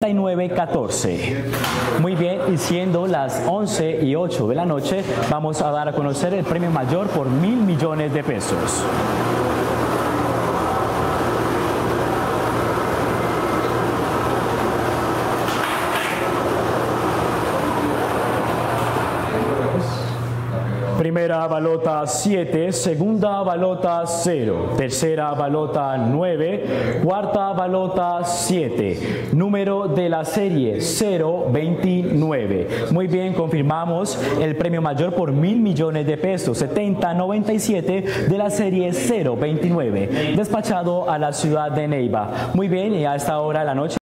14. Muy bien, y siendo las 11 y 8 de la noche, vamos a dar a conocer el premio mayor por mil millones de pesos. Primera balota 7, segunda balota 0, tercera balota 9, cuarta balota 7, número de la serie 029. Muy bien, confirmamos el premio mayor por mil millones de pesos, 7097 de la serie 029, despachado a la ciudad de Neiva. Muy bien, y a esta hora de la noche.